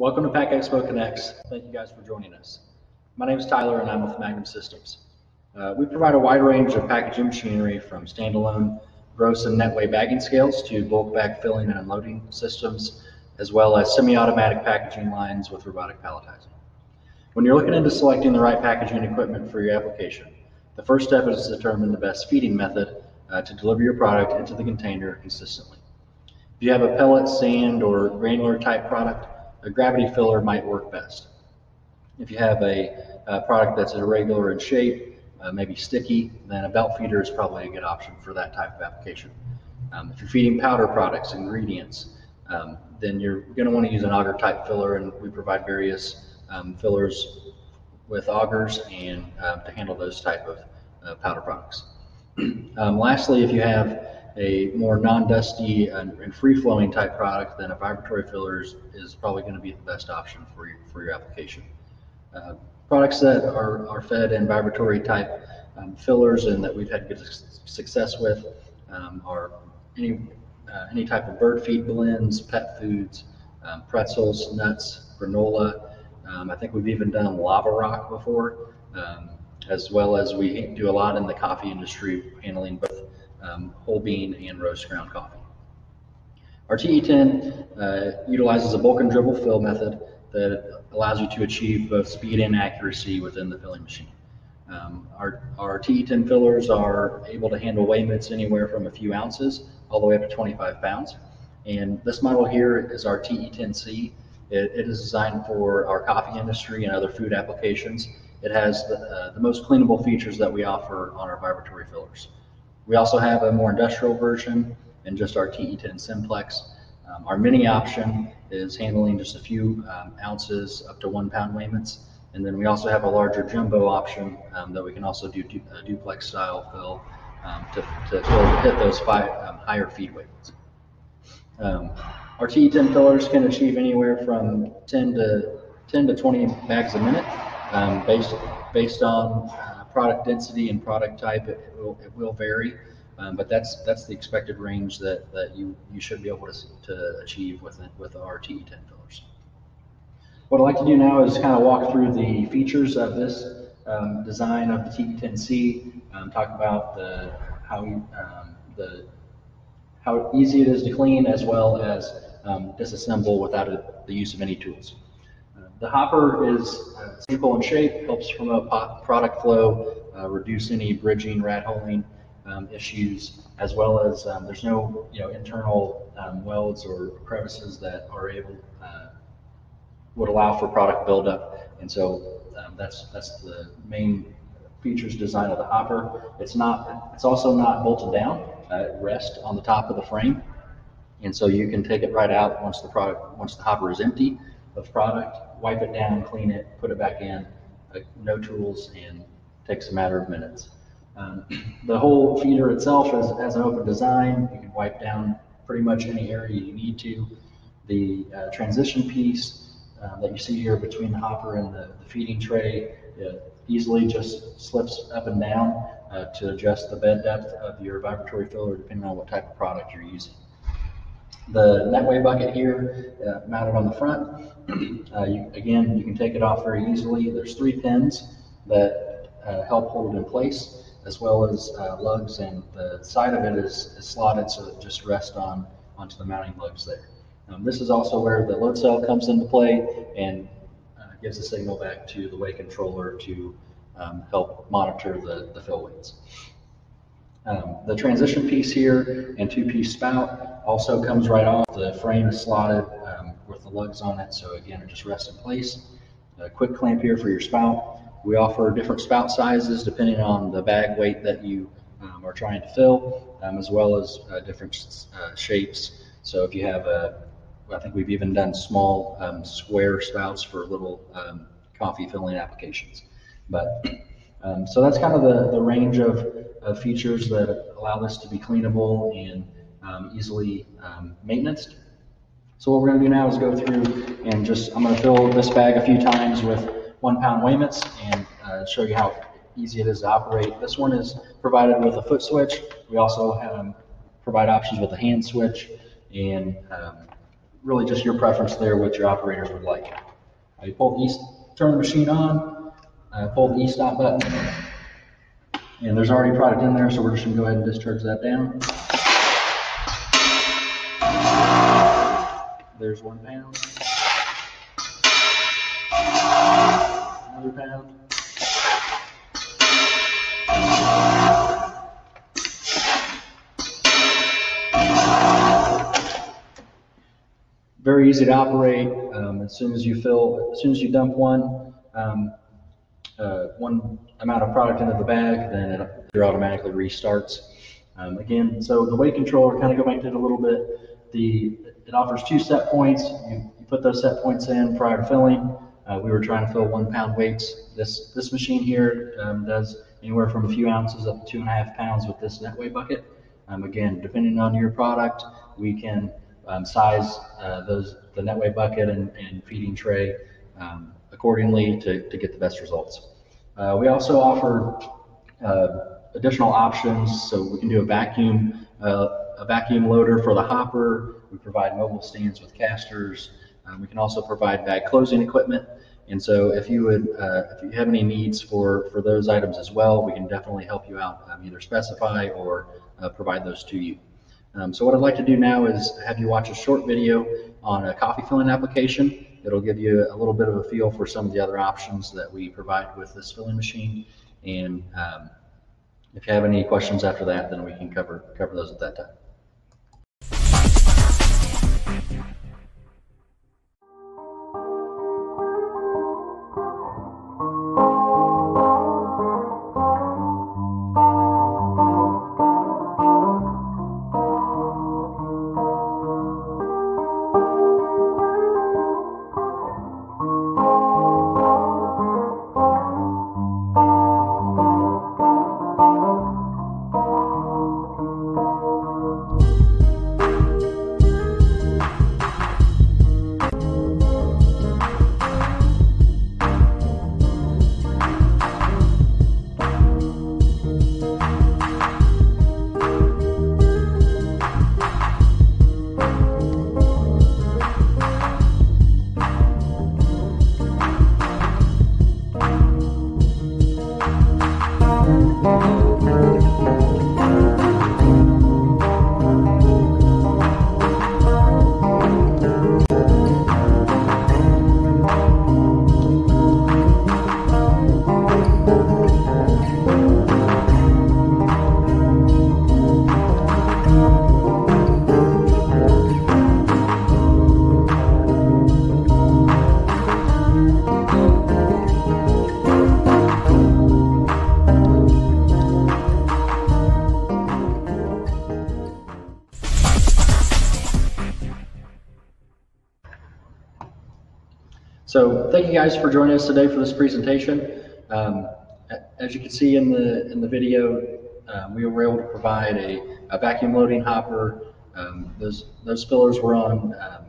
Welcome to Pack Expo Connects. Thank you guys for joining us. My name is Tyler and I'm with Magnum Systems. Uh, we provide a wide range of packaging machinery from standalone gross and net weight bagging scales to bulk bag filling and unloading systems, as well as semi-automatic packaging lines with robotic palletizing. When you're looking into selecting the right packaging equipment for your application, the first step is to determine the best feeding method uh, to deliver your product into the container consistently. If you have a pellet, sand, or granular type product, a gravity filler might work best. If you have a, a product that's irregular in shape, uh, maybe sticky, then a belt feeder is probably a good option for that type of application. Um, if you're feeding powder products, ingredients, um, then you're going to want to use an auger type filler, and we provide various um, fillers with augers and um, to handle those type of uh, powder products. Um, lastly, if you have a more non-dusty and, and free-flowing type product, then a vibratory filler is, is probably going to be the best option for your, for your application. Uh, products that are, are fed in vibratory type um, fillers and that we've had good success with um, are any, uh, any type of bird feed blends, pet foods, um, pretzels, nuts, granola. Um, I think we've even done lava rock before, um, as well as we do a lot in the coffee industry, handling both um, whole bean and roast ground coffee. Our TE10 uh, utilizes a bulk and dribble fill method that allows you to achieve both speed and accuracy within the filling machine. Um, our, our TE10 fillers are able to handle weighments anywhere from a few ounces all the way up to 25 pounds. And this model here is our TE10C. It, it is designed for our coffee industry and other food applications. It has the, uh, the most cleanable features that we offer on our vibratory fillers. We also have a more industrial version and just our TE10 Simplex. Um, our mini option is handling just a few um, ounces up to one pound weighments. And then we also have a larger jumbo option um, that we can also do du a duplex style fill um, to, to, to, hit those five, um, higher feed weights. Um, our TE10 fillers can achieve anywhere from 10 to 10 to 20 bags a minute based, based on product density and product type, it, it will, it will vary. Um, but that's that's the expected range that, that you, you should be able to, to achieve with with our TE10 fillers. What I'd like to do now is kind of walk through the features of this um, design of the TE10C, um, talk about the how um, the how easy it is to clean as well as um, disassemble without a, the use of any tools. The hopper is uh, simple in shape, helps promote product flow, uh, reduce any bridging, rat holing issues, as well as um, there's no you know internal um, welds or crevices that are able uh, would allow for product buildup, and so um, that's that's the main features design of the hopper. It's not it's also not bolted down; uh, it rests on the top of the frame, and so you can take it right out once the product once the hopper is empty of product wipe it down, clean it, put it back in, uh, no tools, and takes a matter of minutes. Um, the whole feeder itself is, has an open design. You can wipe down pretty much any area you need to. The uh, transition piece um, that you see here between the hopper and the, the feeding tray easily just slips up and down uh, to adjust the bed depth of your vibratory filler depending on what type of product you're using. The net weight bucket here uh, mounted on the front. Uh, you, again, you can take it off very easily. There's three pins that uh, help hold it in place, as well as uh, lugs, and the side of it is, is, slotted so it just rests on onto the mounting lugs there. Um, this is also where the load cell comes into play and uh, gives a signal back to the weight controller to um, help monitor the, the fill weights. Um, the transition piece here and two-piece spout also comes right off. The frame is slotted um, with the lugs on it, so again, it just rests in place. A quick clamp here for your spout. We offer different spout sizes depending on the bag weight that you um, are trying to fill, um, as well as uh, different uh, shapes. So if you have a, I think we've even done small um, square spouts for little um, coffee filling applications. But um, so that's kind of the, the range of, of, features that allow this to be cleanable and um, easily um, maintenance. So what we're going to do now is go through and just, I'm going to fill this bag a few times with one pound weighments and uh, show you how easy it is to operate. This one is provided with a foot switch. We also um, provide options with a hand switch and um, really just your preference there, what your operators would like. You pull the east, turn the machine on, uh, pull the e-stop button, and there's already product in there, so we're just gonna go ahead and discharge that down. There's one pound. Another pound. Very easy to operate. Um, as soon as you fill, as soon as you dump one, um, uh, one amount of product into the bag, then it, it automatically restarts. Um, again, so the weight controller, kind of go back to it a little bit. The it offers two set points. You, you put those set points in prior to filling. Uh, we were trying to fill one pound weights. This this machine here um, does anywhere from a few ounces up to two and a half pounds with this net weight bucket. Um, again, depending on your product, we can um, size uh, those the net weight bucket and, and feeding tray um, accordingly to, to get the best results. Uh, we also offer uh, additional options, so we can do a vacuum uh, a vacuum loader for the hopper. We provide mobile stands with casters. Um, we can also provide bag closing equipment. And so, if you would, uh, if you have any needs for for those items as well, we can definitely help you out. Um, either specify or uh, provide those to you. Um, so what I'd like to do now is have you watch a short video on a coffee filling application. It'll give you a little bit of a feel for some of the other options that we provide with this filling machine. And um, if you have any questions after that, then we can cover cover those at that time. So thank you guys for joining us today for this presentation. Um, as you can see in the in the video, um, we were able to provide a, a vacuum loading hopper. Um, those those fillers were on um,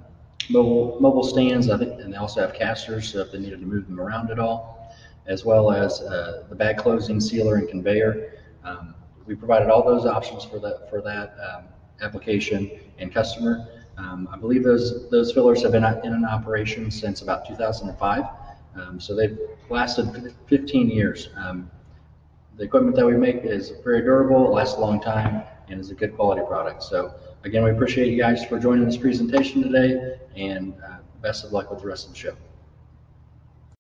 mobile mobile stands, I think, and they also have casters, so if they needed to move them around at all, as well as uh, the bag closing sealer and conveyor. Um, we provided all those options for that for that um, application and customer. Um, I believe those those fillers have been in an operation since about 2005, um, so they've lasted 15 years. Um, the equipment that we make is very durable, it lasts a long time, and is a good quality product. So again, we appreciate you guys for joining this presentation today, and uh, best of luck with the rest of the show.